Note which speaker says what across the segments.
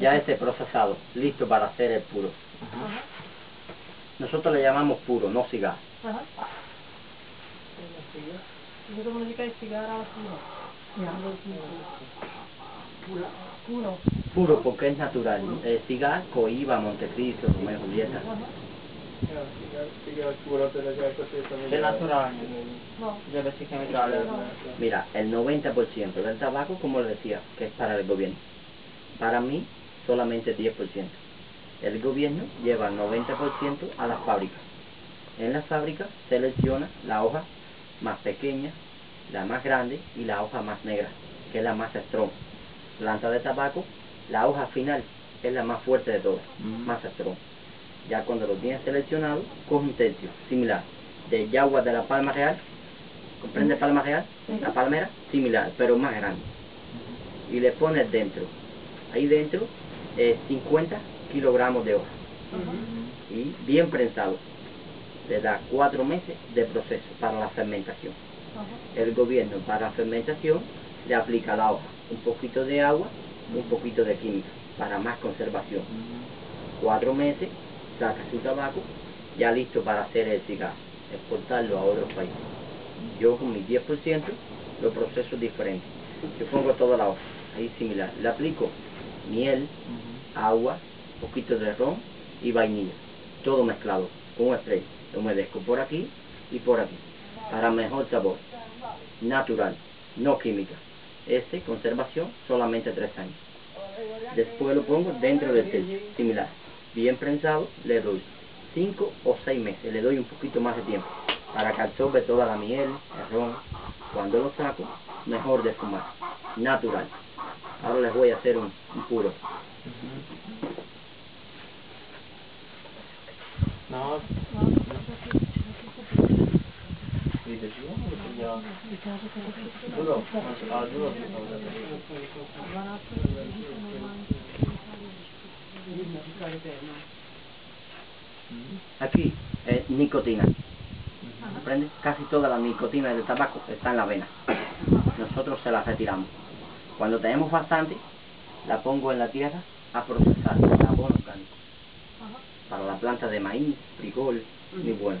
Speaker 1: Ya este procesado, listo para hacer el puro.
Speaker 2: Ajá.
Speaker 1: Nosotros le llamamos puro, no cigarro.
Speaker 3: Ajá. Nosotros cigarro a
Speaker 4: Ja.
Speaker 3: Puro.
Speaker 1: Puro porque es natural. El cigarro cohiba Montecristo, Romeo y Julieta.
Speaker 2: È naturale.
Speaker 3: No.
Speaker 1: Mira, el 90% del tabaco, como le decía, que es para el gobierno. Para mí, solamente 10%. El gobierno lleva el 90% a las fábricas. En las fábricas selecciona la hoja más pequeña, la más grande y la hoja más negra, que es la más strong. Planta de tabaco, la hoja final es la más fuerte de todas,
Speaker 2: Mm.
Speaker 1: más strong. Ya cuando lo tienes seleccionado, coge un tercio, similar, de yagua de la palma real, ¿comprende palma real? La palmera, similar, pero más grande. Y le pones dentro, ahí dentro, eh, 50 kilogramos de hoja y bien prensado. Le da cuatro meses de proceso para la fermentación. El gobierno para la fermentación le aplica la hoja un poquito de agua, un poquito de química para más conservación. Cuatro meses, saca su tabaco, ya listo para hacer el cigarro, exportarlo a otros países. Yo con mi 10% lo proceso diferente. Yo pongo toda la hoja, ahí similar. Le aplico miel, agua, poquito de ron y vainilla, todo mezclado con un spray. Lo humedezco por aquí y por aquí, para mejor sabor, natural, no química. Este, conservación, solamente tres años. Después lo pongo dentro del sello, similar. Bien prensado, le doy cinco o seis meses, le doy un poquito más de tiempo, para que absorbe toda la miel, el ron. Cuando lo saco, mejor de fumar, natural. Ahora les voy a hacer un, un puro.
Speaker 2: No, ah.
Speaker 1: Aquí es nicotina. ¿Comprende? Casi toda la nicotina del tabaco está en la avena. Nosotros se la retiramos. Cuando tenemos bastante, la pongo en la tierra a procesar en abono orgánico. Para la planta de maíz, frijol, muy bueno.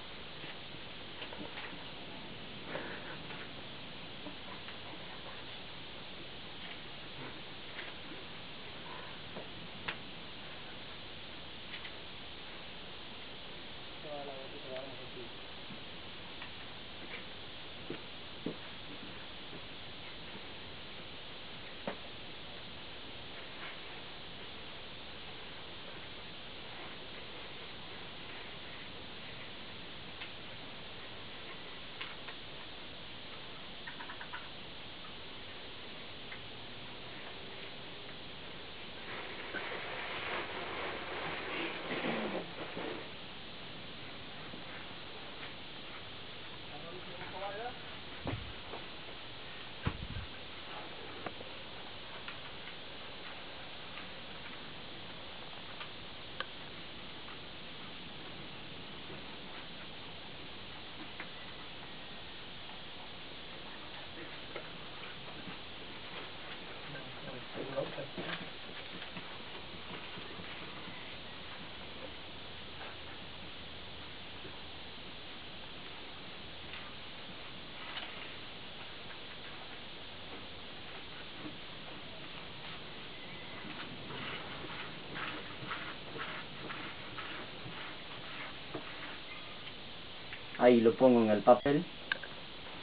Speaker 1: Ahí lo pongo en el papel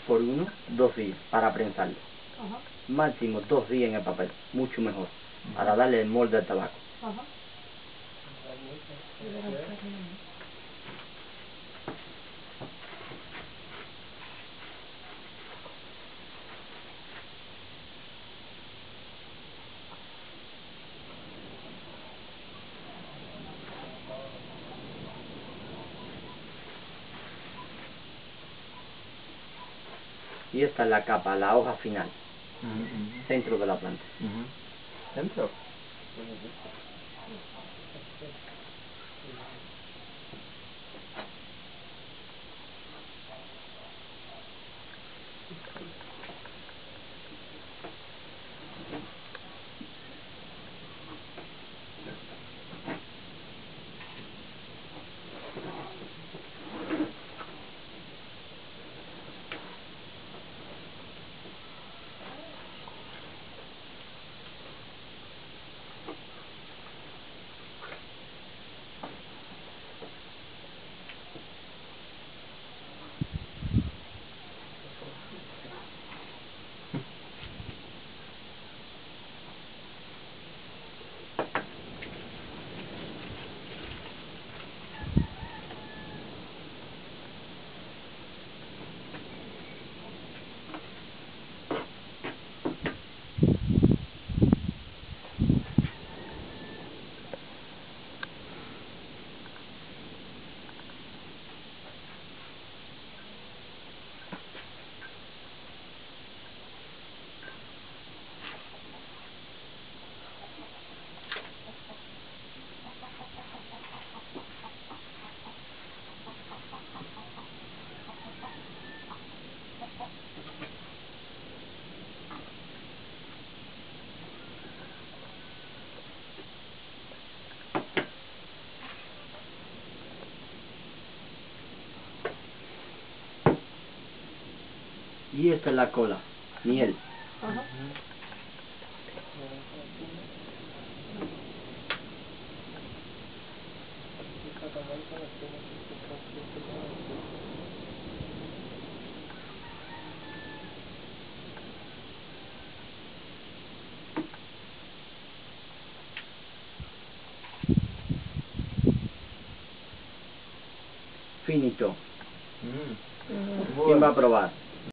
Speaker 1: por uno, dos días para prensarlo.
Speaker 3: Ajá.
Speaker 1: Máximo dos días en el papel, mucho mejor, para darle el molde al tabaco. Y esta es la capa, la hoja final, centro de la planta.
Speaker 5: ujú. Dentro.
Speaker 1: Y esta es la cola, miel.
Speaker 3: Ajá.
Speaker 1: Finito.
Speaker 5: Mm.
Speaker 1: ¿Quién va a probar?